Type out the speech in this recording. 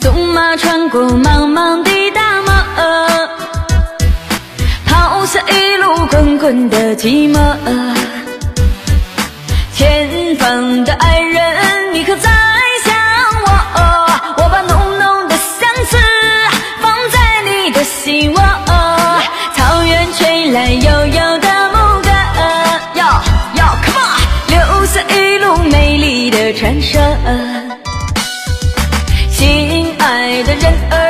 纵马穿过茫茫的大漠，抛下一路滚滚的寂寞。前方的爱人，你可在想我？我把浓浓的相思放在你的心窝。草原吹来悠悠的牧歌，要要 come on，留下一路美丽的传说。爱的人儿。